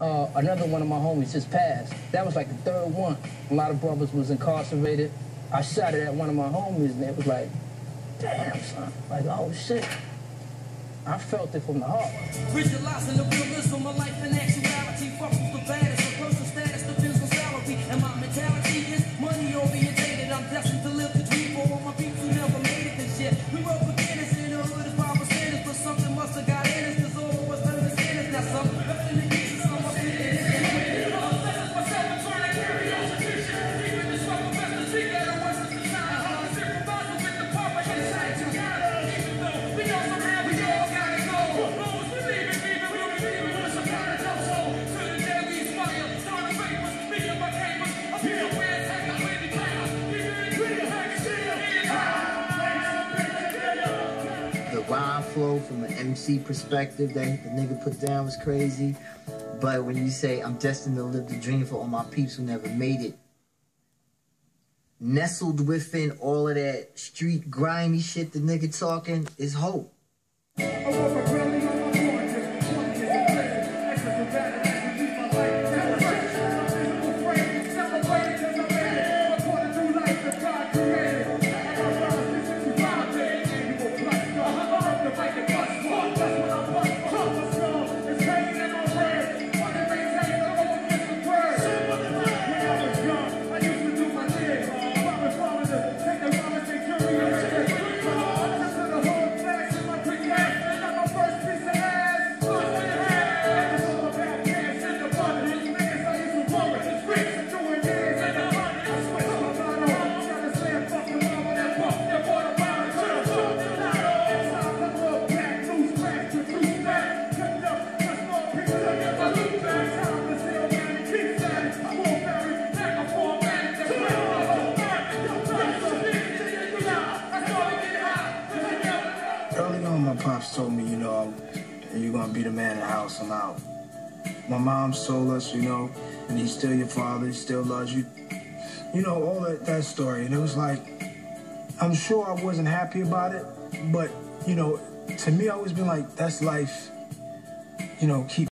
Uh, another one of my homies just passed. That was like the third one. A lot of brothers was incarcerated. I shot it at one of my homies, and it was like, damn, son. Like, oh, shit. I felt it from the heart. Visualizing the of life and actuality. Fuck the baddest. A person's status depends on salary. And my mentality flow from an MC perspective that the nigga put down was crazy. But when you say I'm destined to live the dream for all my peeps who never made it, nestled within all of that street grimy shit the nigga talking is hope. Pops told me, you know, you're gonna be the man in the house. I'm out. My mom told us, you know, and he's still your father. He still loves you. You know all that that story, and it was like, I'm sure I wasn't happy about it, but you know, to me, I always been like, that's life. You know, keep